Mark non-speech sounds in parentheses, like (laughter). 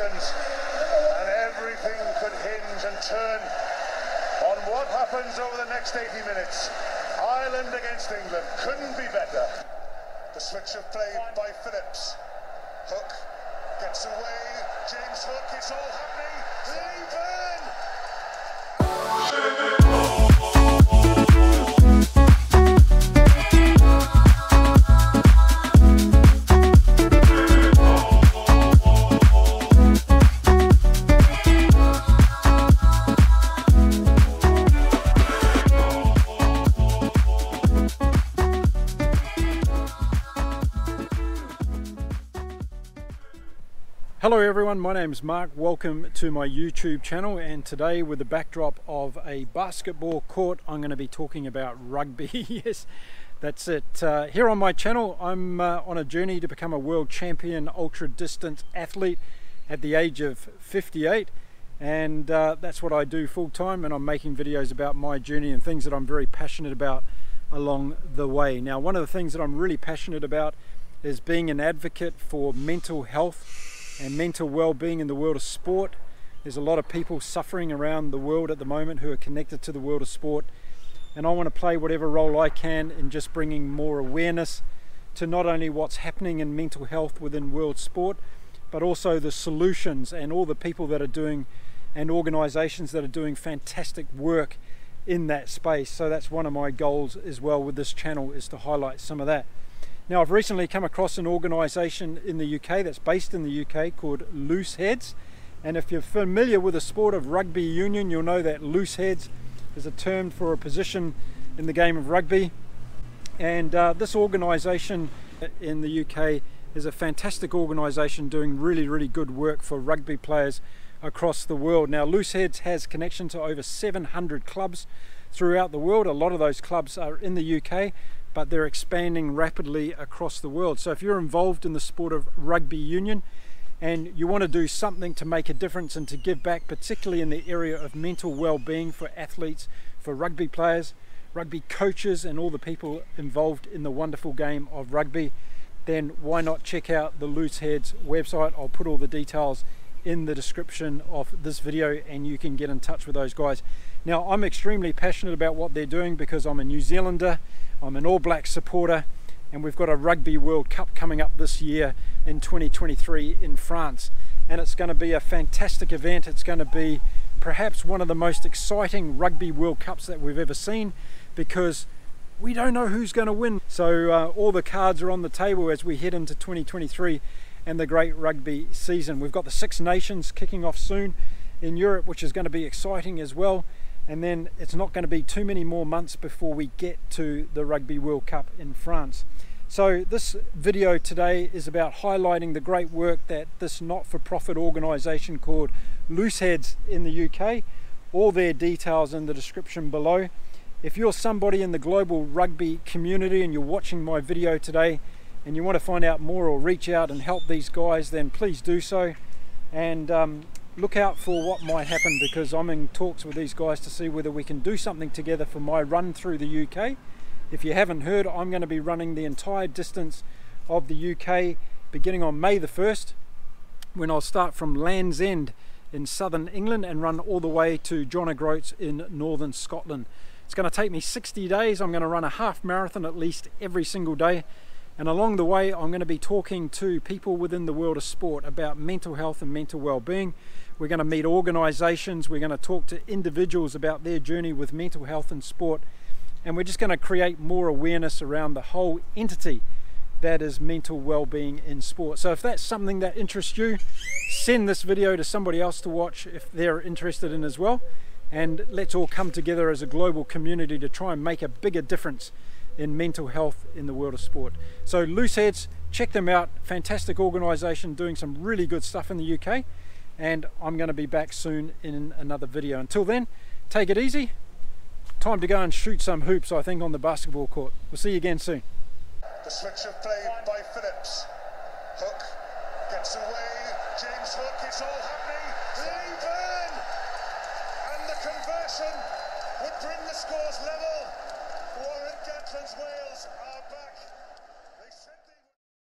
and everything could hinge and turn on what happens over the next 80 minutes. Ireland against England couldn't be better. The switch of play by Phillips. Hook gets away. James Hook, it's all happening. Lee Byrne! Hello everyone, my name is Mark. Welcome to my YouTube channel and today with the backdrop of a basketball court I'm going to be talking about (laughs) rugby. yes, that's it. Uh, here on my channel I'm uh, on a journey to become a world champion ultra distance athlete at the age of 58 and uh, that's what I do full time and I'm making videos about my journey and things that I'm very passionate about along the way. Now one of the things that I'm really passionate about is being an advocate for mental health and mental well-being in the world of sport. There's a lot of people suffering around the world at the moment who are connected to the world of sport. And I want to play whatever role I can in just bringing more awareness to not only what's happening in mental health within world sport but also the solutions and all the people that are doing and organizations that are doing fantastic work in that space. So that's one of my goals as well with this channel is to highlight some of that now I've recently come across an organisation in the UK that's based in the UK called Looseheadz and if you're familiar with the sport of rugby union you'll know that loose heads is a term for a position in the game of rugby and uh, this organisation in the UK is a fantastic organisation doing really really good work for rugby players across the world. Now Looseheadz has connection to over 700 clubs throughout the world. A lot of those clubs are in the UK but they're expanding rapidly across the world. So if you're involved in the sport of rugby union and you want to do something to make a difference and to give back, particularly in the area of mental well-being for athletes, for rugby players, rugby coaches and all the people involved in the wonderful game of rugby, then why not check out the Looseheadz website. I'll put all the details in the description of this video and you can get in touch with those guys. Now I'm extremely passionate about what they're doing because I'm a New Zealander I'm an All Black supporter and we've got a Rugby World Cup coming up this year in 2023 in France and it's going to be a fantastic event. It's going to be perhaps one of the most exciting Rugby World Cups that we've ever seen because we don't know who's going to win. So uh, all the cards are on the table as we head into 2023 and the great rugby season. We've got the Six Nations kicking off soon in Europe which is going to be exciting as well and then it's not going to be too many more months before we get to the Rugby World Cup in France. So this video today is about highlighting the great work that this not-for-profit organisation called Looseheadz in the UK. All their details in the description below. If you're somebody in the global rugby community and you're watching my video today and you want to find out more or reach out and help these guys, then please do so. And um, look out for what might happen because I'm in talks with these guys to see whether we can do something together for my run through the UK. If you haven't heard, I'm going to be running the entire distance of the UK beginning on May the 1st when I'll start from Land's End in southern England and run all the way to John O'Groats in northern Scotland. It's going to take me 60 days. I'm going to run a half marathon at least every single day and along the way I'm going to be talking to people within the world of sport about mental health and mental well-being we're going to meet organisations, we're going to talk to individuals about their journey with mental health and sport, and we're just going to create more awareness around the whole entity that is mental well-being in sport. So if that's something that interests you, send this video to somebody else to watch if they're interested in as well. And let's all come together as a global community to try and make a bigger difference in mental health in the world of sport. So Looseheadz, check them out. Fantastic organisation doing some really good stuff in the UK and I'm going to be back soon in another video. Until then, take it easy. Time to go and shoot some hoops, I think, on the basketball court. We'll see you again soon. The switch of play by Phillips. Hook gets away. James Hook, it's all happening. Byrne! And the conversion would bring the scores level. Gatland's Wales are back.